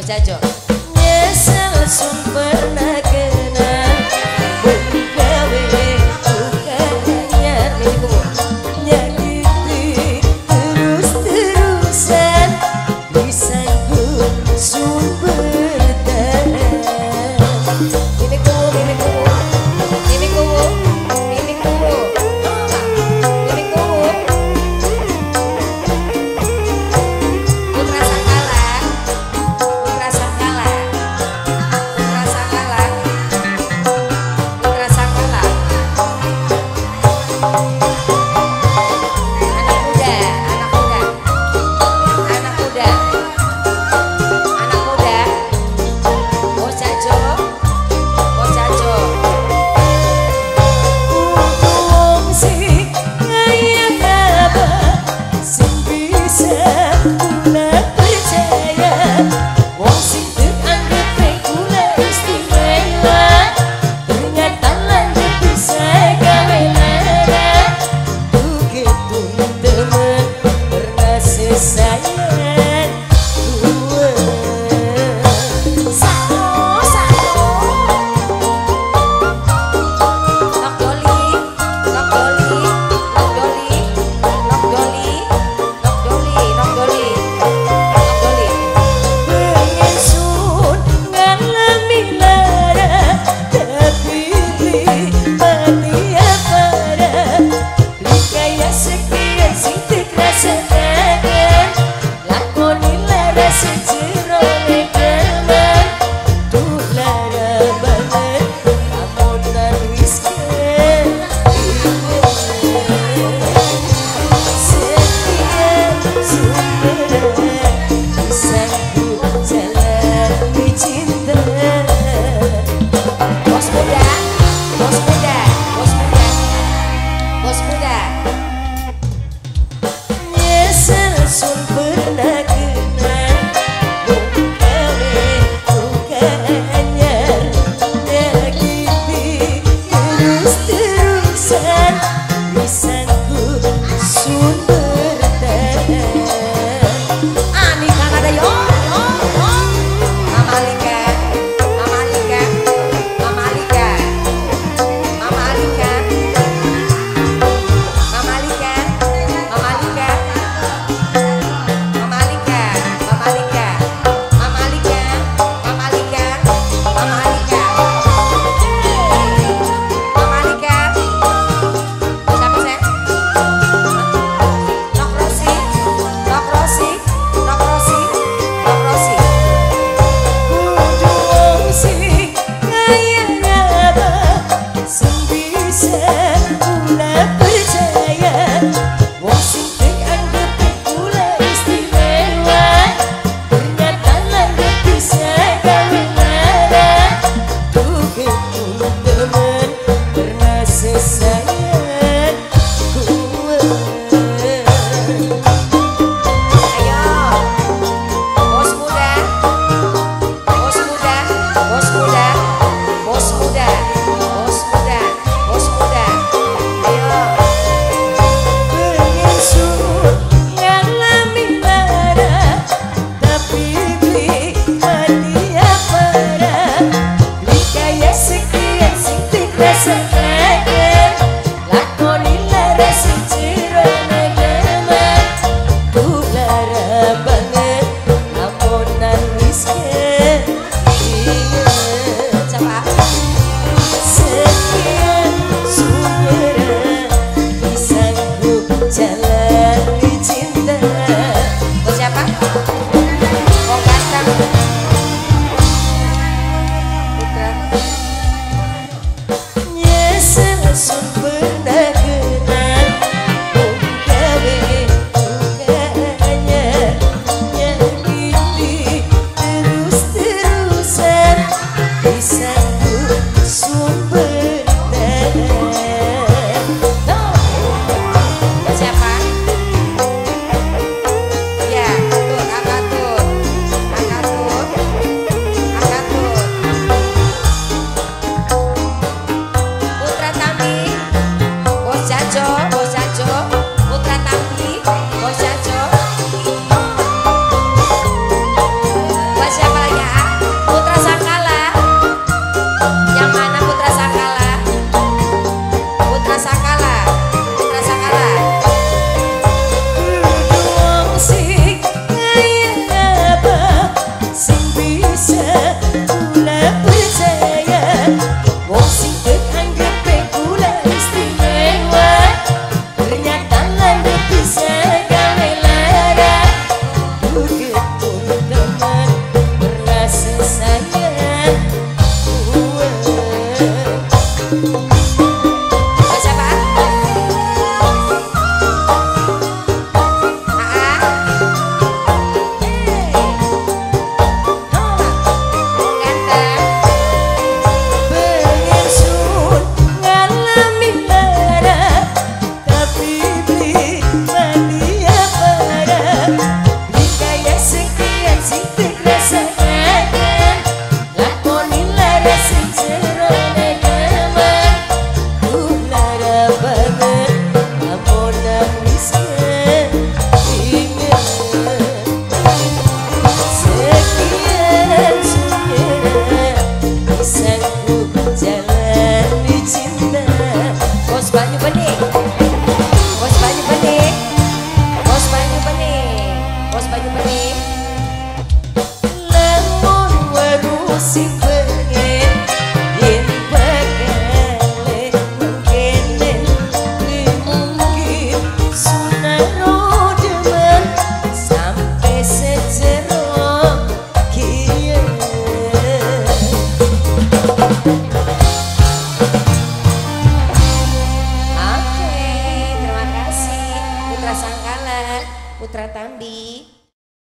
Bos Jojo Nyesel sun said